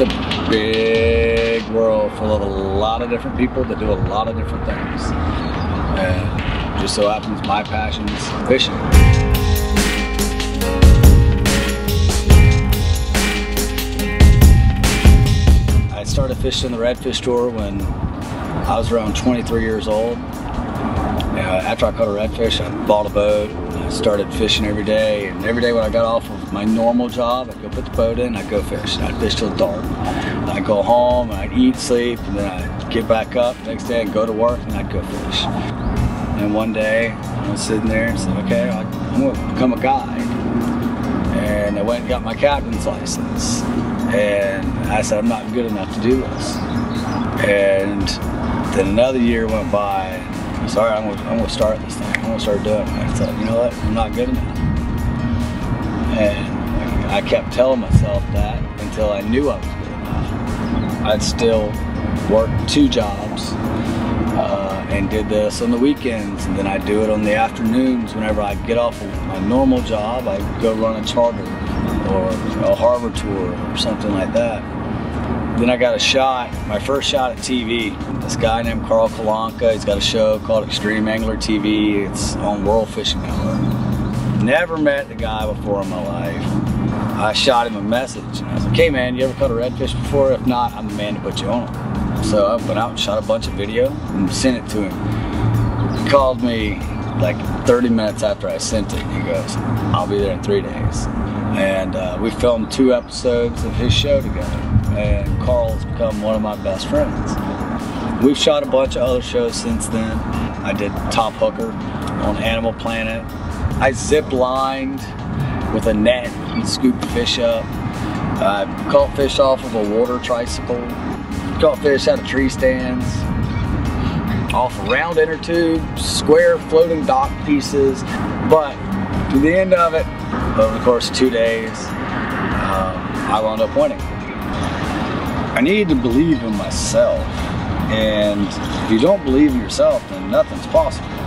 a big world full of a lot of different people that do a lot of different things. And just so happens my passion is fishing. I started fishing the redfish tour when I was around 23 years old. Uh, after I caught a redfish, I bought a boat. Started fishing every day, and every day when I got off of my normal job, I'd go put the boat in, I'd go fish. And I'd fish till dark. I'd go home, I'd eat, sleep, and then I'd get back up next day and go to work, and I'd go fish. And one day, I was sitting there and said, okay, I'm gonna become a guide. And I went and got my captain's license. And I said, I'm not good enough to do this. And then another year went by. I said, all right, I'm gonna, I'm gonna start this thing. I'm gonna start doing it. I said, you know what? I'm not good enough. And I kept telling myself that until I knew I was good enough. I'd still work two jobs uh, and did this on the weekends, and then I'd do it on the afternoons whenever I get off of my normal job. I'd go run a charter or a harbor tour or something like that. Then I got a shot, my first shot at TV. This guy named Carl Kalanka, he's got a show called Extreme Angler TV. It's on World Fishing Network. Never met the guy before in my life. I shot him a message I was like, hey man, you ever caught a redfish before? If not, I'm the man to put you on. So I went out and shot a bunch of video and sent it to him. He called me like 30 minutes after I sent it. He goes, I'll be there in three days. And uh, we filmed two episodes of his show together. And Carl's become one of my best friends. We've shot a bunch of other shows since then. I did Top Hooker on Animal Planet. I zip lined with a net and scooped fish up. I caught fish off of a water tricycle. Caught fish out of tree stands. Off round inner tubes, square floating dock pieces. But to the end of it, over the course of two days, um, I wound up winning. I need to believe in myself. And if you don't believe in yourself, then nothing's possible.